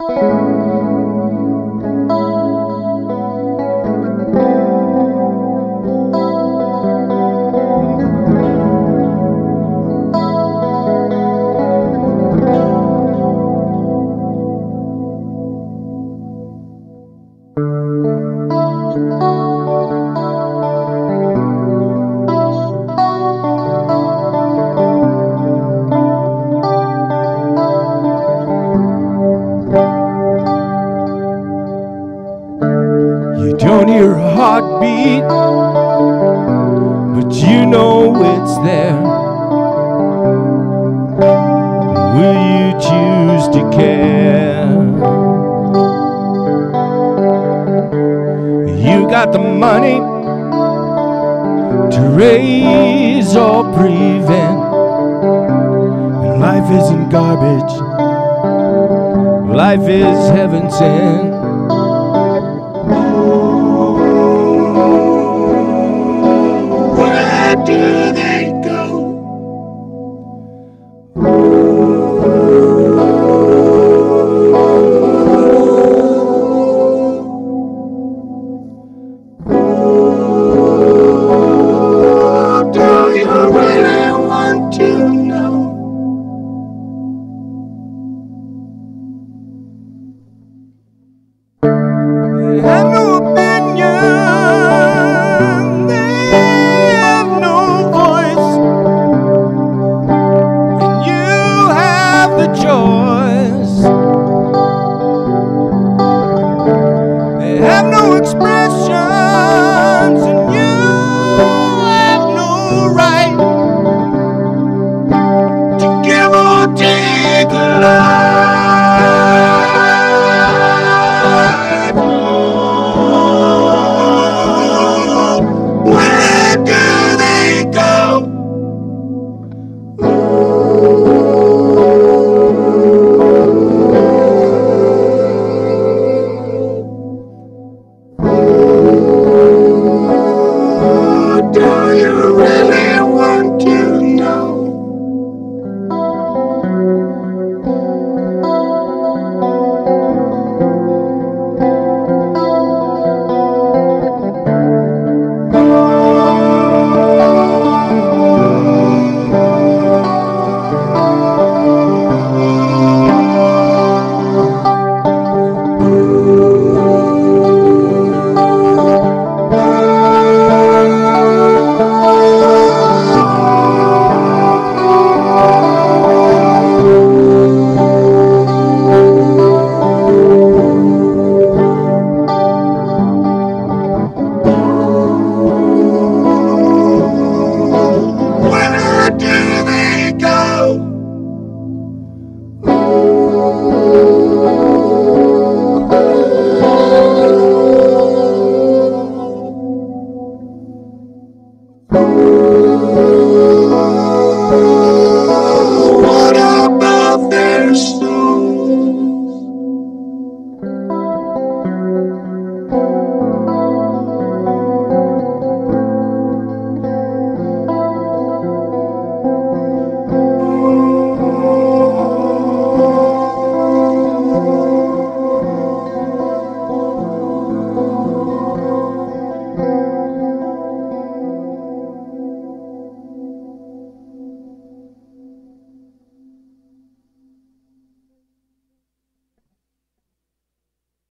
You don't hear a heartbeat, but you know it's there. Will you choose to care? You got the money to raise or prevent. Life isn't garbage, life is heaven sent. They have